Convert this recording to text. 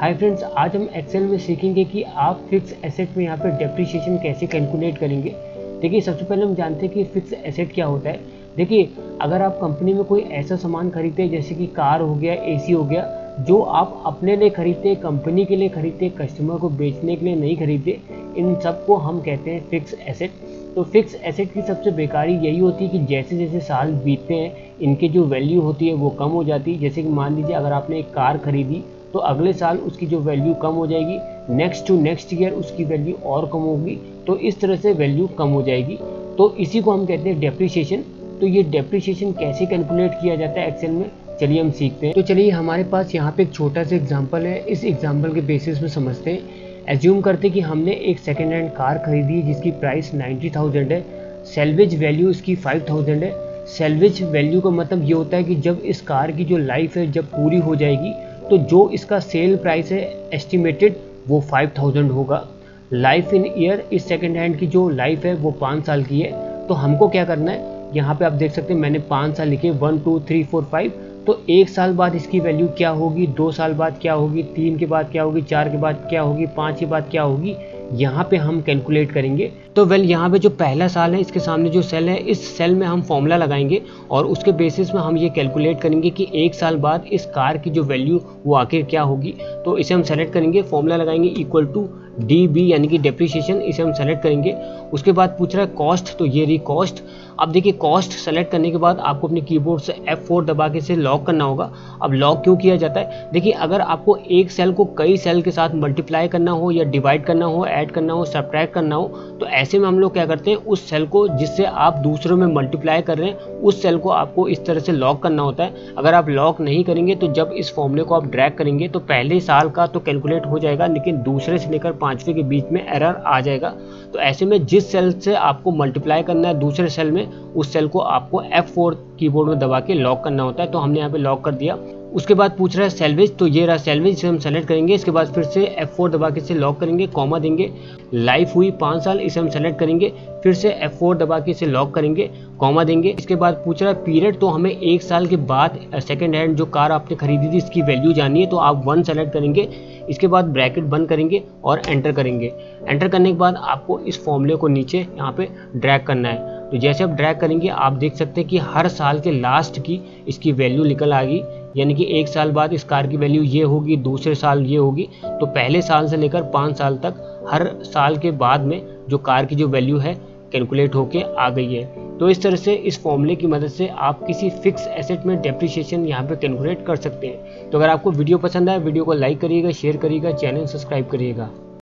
Hi friends आज हम Excel में सीखेंगे कि आप फिक्स एसेट में यहाँ पे डेप्रिसिएशन कैसे कैलकुलेट करेंगे। देखिए, सबसे पहले हम जानते हैं कि फिक्स एसेट क्या होता है। देखिए, अगर आप कंपनी में कोई ऐसा सामान खरीदते हैं, जैसे कि कार हो गया एसी हो गया, जो आप अपने लिए खरीदते कंपनी के लिए खरीदते कस्टमर को बेचने के लिए नहीं खरीदते, इन सबको हम कहते हैं फिक्स एसेट तो फिक्स एसेट की सबसे बेकारी यही होती है कि जैसे जैसे साल बीतते हैं, इनकी जो वैल्यू होती है वो कम हो जाती है। जैसे कि मान लीजिए, अगर आपने एक कार खरीदी तो अगले साल उसकी जो वैल्यू कम हो जाएगी नेक्स्ट टू नेक्स्ट ईयर उसकी वैल्यू और कम होगी तो इस तरह से वैल्यू कम हो जाएगी। तो इसी को हम कहते हैं डेप्रिसिएशन तो ये डेप्रिसिएशन कैसे कैलकुलेट किया जाता है एक्सेल में? चलिए हम सीखते हैं। तो चलिए, हमारे पास यहाँ पे एक छोटा सा एग्ज़ाम्पल है। इस एग्ज़ाम्पल के बेसिस में समझते हैं। एज्यूम करते कि हमने एक सेकेंड हैंड कार खरीदी जिसकी प्राइस नाइन्टी थाउज़ेंड है। सेल्वेज वैल्यू इसकी फाइव थाउज़ेंड है। सेल्वेज वैल्यू का मतलब ये होता है कि जब इस कार की जो लाइफ है, जब पूरी हो जाएगी तो जो इसका सेल प्राइस है एस्टिमेटेड वो फाइव थाउज़ेंड होगा। लाइफ इन ईयर इस सेकेंड हैंड की जो लाइफ है, वो पाँच साल की है। तो हमको क्या करना है? यहाँ पे आप देख सकते हैं, मैंने पाँच साल लिखे one two three four five तो एक साल बाद इसकी वैल्यू क्या होगी? दो साल बाद क्या होगी? तीन के बाद क्या होगी? चार के बाद क्या होगी? पाँच के बाद क्या होगी? यहाँ पे हम कैलकुलेट करेंगे। तो वेल यहाँ पे जो पहला साल है, इसके सामने जो सेल है, इस सेल में हम फॉर्मूला लगाएँगे और उसके बेसिस में हम ये कैलकुलेट करेंगे कि एक साल बाद इस कार की जो वैल्यू वो आखिर क्या होगी। तो इसे हम सेलेक्ट करेंगे फॉर्मूला लगाएँगे इक्वल टू डी बी यानी कि डेप्रिसिएशन इसे हम सेलेक्ट करेंगे। उसके बाद पूछ रहा है कॉस्ट तो ये रही कॉस्ट अब देखिए कॉस्ट सेलेक्ट करने के बाद आपको अपने कीबोर्ड से F4 दबा के इसे लॉक करना होगा। अब लॉक क्यों किया जाता है? देखिए, अगर आपको एक सेल को कई सेल के साथ मल्टीप्लाई करना हो या डिवाइड करना हो ऐड करना हो सब्ट्रैक्ट करना हो तो ऐसे में हम लोग क्या करते हैं? उस सेल को जिससे आप दूसरों में मल्टीप्लाई कर रहे हैं, उस सेल को आपको इस तरह से लॉक करना होता है। अगर आप लॉक नहीं करेंगे तो जब इस फॉर्मूले को आप ड्रैग करेंगे तो पहले साल का तो कैलकुलेट हो जाएगा, लेकिन दूसरे से लेकर पाँचवें के बीच में एरर आ जाएगा। तो ऐसे में जिस सेल से आपको मल्टीप्लाई करना है, दूसरे सेल में, उस सेल को आपको F4 कीबोर्ड में दबा के लॉक करना होता है। तो हमने यहाँ पे लॉक कर दिया। उसके बाद पूछ रहा है सेल्वेज तो ये रहा सेल्वेज इसे हम सेलेक्ट करेंगे, इसके बाद फिर से F4 दबा के इसे लॉक करेंगे कॉमा देंगे लाइफ हुई पाँच साल, इसे हम सेलेक्ट करेंगे, फिर से F4 दबा के इसे लॉक करेंगे कॉमा देंगे, इसके बाद पूछ रहा है पीरियड तो हमें एक साल के बाद सेकेंड हैंड जो कार आपने खरीदी थी, इसकी वैल्यू जाननी है तो आप वन सेलेक्ट करेंगे, इसके बाद ब्रैकेट बंद करेंगे और एंटर करेंगे। एंटर करने के बाद आपको इस फॉर्मूले को नीचे यहाँ पे ड्रैग करना है। तो जैसे आप ड्रैग करेंगे, आप देख सकते हैं कि हर साल के लास्ट की इसकी वैल्यू निकल आ गई यानी कि एक साल बाद इस कार की वैल्यू ये होगी, दूसरे साल ये होगी। तो पहले साल से लेकर पाँच साल तक हर साल के बाद में जो कार की जो वैल्यू है कैलकुलेट होके आ गई है। तो इस तरह से इस फॉर्मूले की मदद से आप किसी फिक्स एसेट में डेप्रिसिएशन यहाँ पे कैलकुलेट कर सकते हैं। तो अगर आपको वीडियो पसंद आए वीडियो को लाइक करिएगा शेयर करिएगा चैनल सब्सक्राइब करिएगा।